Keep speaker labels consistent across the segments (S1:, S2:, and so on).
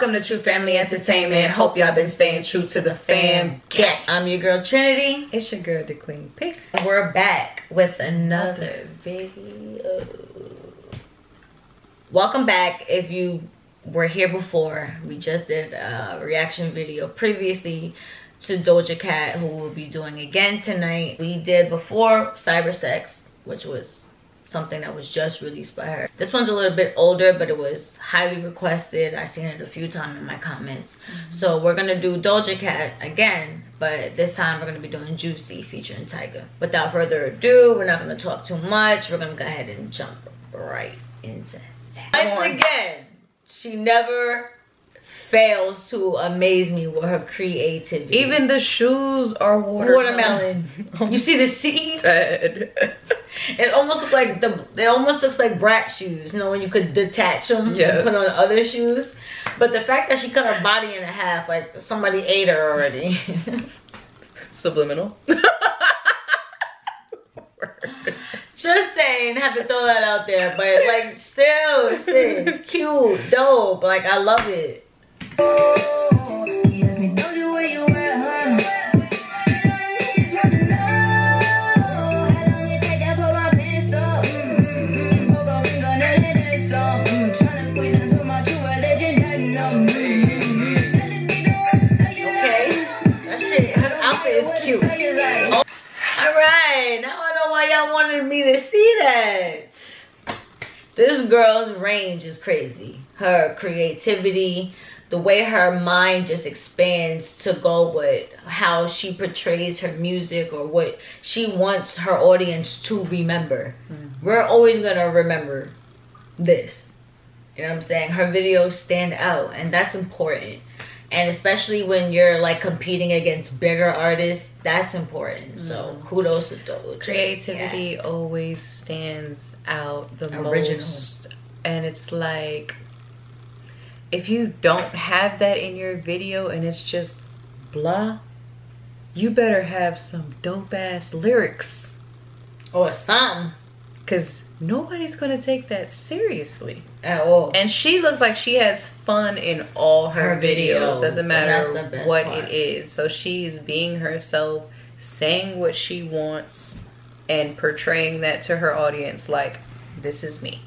S1: Welcome to True Family Entertainment. Hope y'all been staying true to the fam. Gang.
S2: I'm your girl Trinity.
S1: It's your girl, the Queen Pick.
S2: We're back with another video. Welcome back. If you were here before, we just did a reaction video previously to Doja Cat, who we'll be doing again tonight. We did before Cyber Sex, which was something that was just released by her. This one's a little bit older, but it was highly requested. I seen it a few times in my comments. Mm -hmm. So we're gonna do Doja Cat again, but this time we're gonna be doing Juicy featuring Tyga. Without further ado, we're not gonna talk too much. We're gonna go ahead and jump right into that. Once again, she never fails to amaze me with her creativity.
S1: Even the shoes are watermelon.
S2: watermelon. you see the seeds? it almost looks like the. It almost looks like Bratz shoes. You know when you could detach them yes. and put on other shoes. But the fact that she cut her body in half, like somebody ate her already.
S1: Subliminal.
S2: Just saying, have to throw that out there. But like, still, sis, cute, dope. Like I love it. See that. This girl's range is crazy. Her creativity, the way her mind just expands to go with how she portrays her music or what she wants her audience to remember. Mm-hmm. We're always gonna remember this. You know what I'm saying? Her videos stand out and that's important and especially when you're like competing against bigger artists that's important. Mm. so kudos to those
S1: creativity always stands out the Original. most. And it's like if you don't have that in your video and it's just blah you better have some dope ass lyrics.
S2: Or something
S1: because nobody's gonna take that seriously
S2: at all.
S1: And she looks like she has fun in all her, her videos. videos. Doesn't matter what part. it is. So she's being herself, saying what she wants, and portraying that to her audience like, this is me.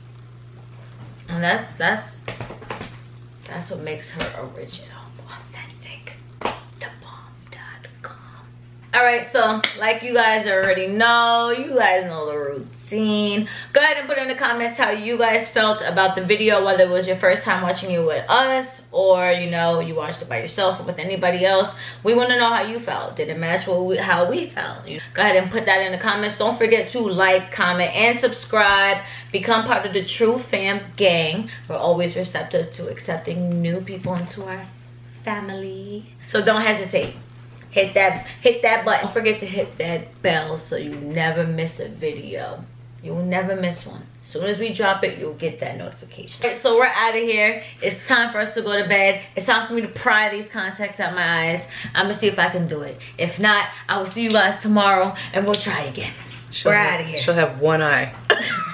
S2: And that's that's that's what makes her original, All right, so like you guys already know, you guys know the routine. Go ahead and put in the comments how you guys felt about the video, whether it was your first time watching it with us or, you know, you watched it by yourself or with anybody else. We want to know how you felt. Did it match we, how we felt? Go ahead and put that in the comments. Don't forget to like, comment, and subscribe. Become part of the True Fam gang. We're always receptive to accepting new people into our family. So don't hesitate hit that hit that button don't forget to hit that bell so you never miss a video you will never miss one. As soon as we drop it, you'll get that notification. Right, so we're out of here. It's time for us to go to bed. It's time for me to pry these contacts out my eyes. I'm gonna see if I can do it. If not, I will see you guys tomorrow and we'll try again. She'll we're out of here.
S1: She'll have one eye.